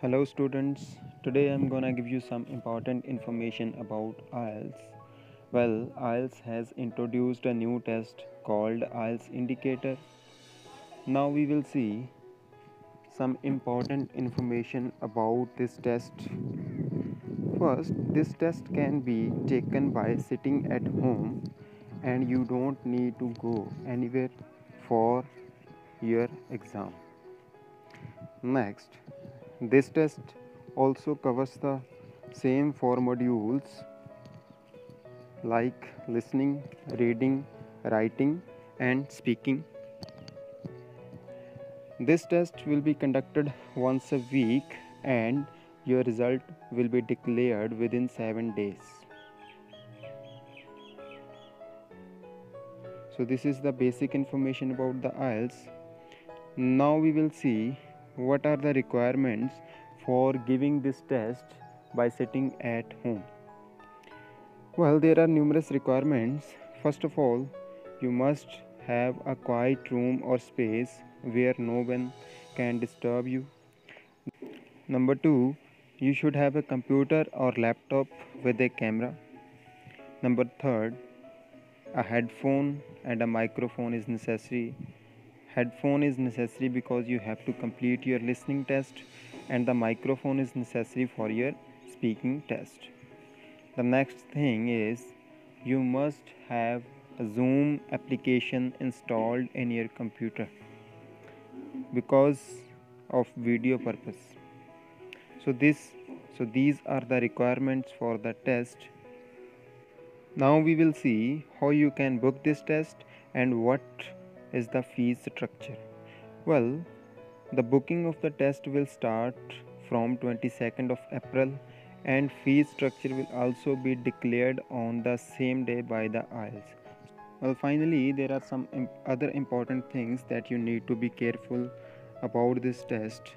Hello students, today I'm gonna give you some important information about IELTS. Well, IELTS has introduced a new test called IELTS indicator. Now we will see some important information about this test. First, this test can be taken by sitting at home and you don't need to go anywhere for your exam. Next, this test also covers the same four modules like listening, reading, writing, and speaking. This test will be conducted once a week and your result will be declared within 7 days. So this is the basic information about the IELTS. Now we will see what are the requirements for giving this test by sitting at home? Well there are numerous requirements. First of all you must have a quiet room or space where no one can disturb you. Number 2 you should have a computer or laptop with a camera. Number 3 a headphone and a microphone is necessary headphone is necessary because you have to complete your listening test and the microphone is necessary for your speaking test. The next thing is you must have a zoom application installed in your computer because of video purpose. So this so these are the requirements for the test. Now we will see how you can book this test and what is the fee structure? Well, the booking of the test will start from 22nd of April and fee structure will also be declared on the same day by the IELTS. Well, finally, there are some imp other important things that you need to be careful about this test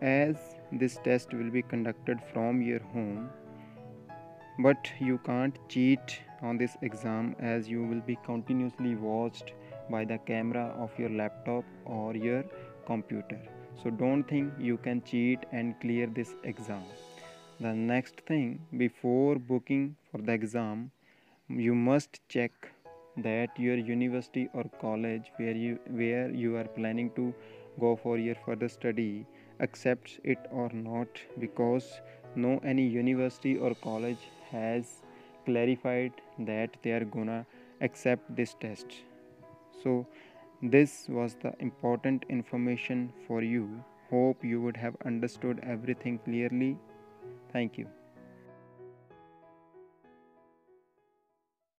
as this test will be conducted from your home but you can't cheat on this exam as you will be continuously watched by the camera of your laptop or your computer. So don't think you can cheat and clear this exam. The next thing before booking for the exam you must check that your university or college where you where you are planning to go for your further study accepts it or not because no any university or college has clarified that they are gonna accept this test so this was the important information for you. Hope you would have understood everything clearly. Thank you